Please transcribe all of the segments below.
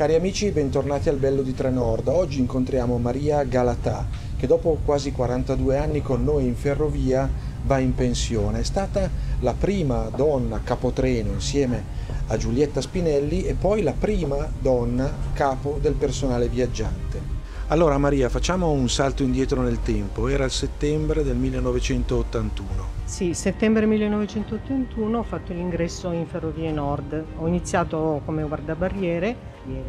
Cari amici, bentornati al Bello di Trenord. Oggi incontriamo Maria Galatà, che dopo quasi 42 anni con noi in ferrovia va in pensione. È stata la prima donna capotreno insieme a Giulietta Spinelli e poi la prima donna capo del personale viaggiante. Allora Maria, facciamo un salto indietro nel tempo. Era il settembre del 1981. Sì, settembre 1981 ho fatto l'ingresso in Ferrovie Nord. Ho iniziato come guardabarriere,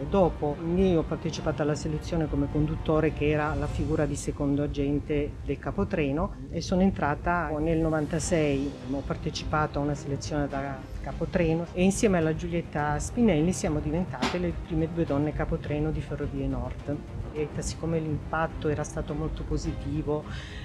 dopo quindi ho partecipato alla selezione come conduttore che era la figura di secondo agente del capotreno e sono entrata nel 96, ho partecipato a una selezione da capotreno e insieme alla Giulietta Spinelli siamo diventate le prime due donne capotreno di Ferrovie Nord. E siccome l'impatto era stato molto positivo,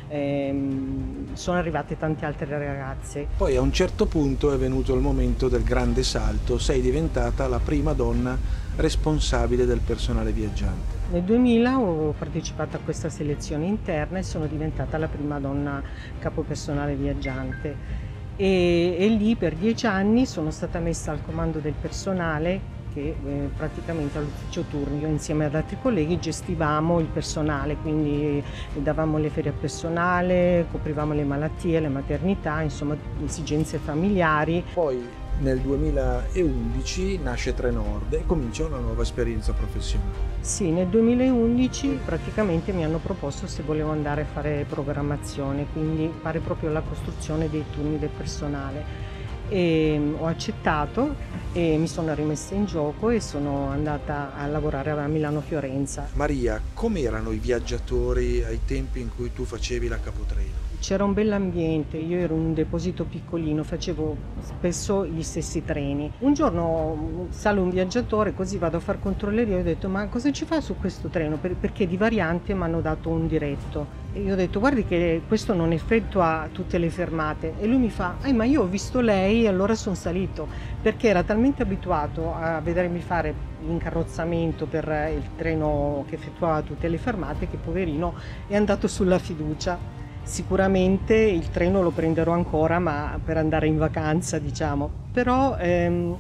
ehm, sono arrivate tante altre ragazze. Poi a un certo punto è venuto il momento del grande salto, sei diventata la prima donna responsabile del personale viaggiante. Nel 2000 ho partecipato a questa selezione interna e sono diventata la prima donna capopersonale viaggiante. E, e lì per dieci anni sono stata messa al comando del personale che eh, praticamente all'ufficio turni io insieme ad altri colleghi gestivamo il personale, quindi davamo le ferie al personale, coprivamo le malattie, le maternità, insomma esigenze familiari. Poi nel 2011 nasce Trenord e comincia una nuova esperienza professionale. Sì, nel 2011 praticamente mi hanno proposto se volevo andare a fare programmazione, quindi fare proprio la costruzione dei turni del personale. E mm, ho accettato e mi sono rimessa in gioco e sono andata a lavorare a Milano Fiorenza. Maria, com'erano i viaggiatori ai tempi in cui tu facevi la capotreno? C'era un bell'ambiente, io ero un deposito piccolino, facevo spesso gli stessi treni. Un giorno sale un viaggiatore, così vado a far controlleria e ho detto ma cosa ci fa su questo treno? Perché di variante mi hanno dato un diretto. E io ho detto guardi che questo non effettua tutte le fermate. E lui mi fa, eh ma io ho visto lei e allora sono salito. Perché era talmente abituato a vedermi fare l'incarrozzamento per il treno che effettuava tutte le fermate che poverino è andato sulla fiducia Sicuramente il treno lo prenderò ancora, ma per andare in vacanza, diciamo. Però ehm,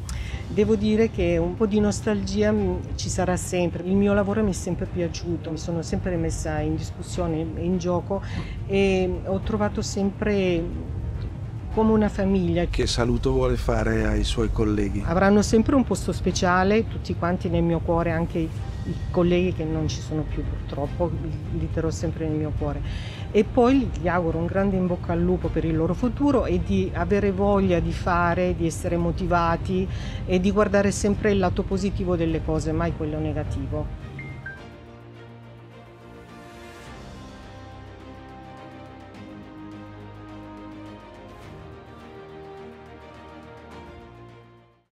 devo dire che un po' di nostalgia ci sarà sempre. Il mio lavoro mi è sempre piaciuto, mi sono sempre messa in discussione, in gioco e ho trovato sempre come una famiglia. Che saluto vuole fare ai suoi colleghi? Avranno sempre un posto speciale, tutti quanti nel mio cuore, anche i colleghi che non ci sono più purtroppo, li terrò sempre nel mio cuore e poi gli auguro un grande in bocca al lupo per il loro futuro e di avere voglia di fare, di essere motivati e di guardare sempre il lato positivo delle cose, mai quello negativo.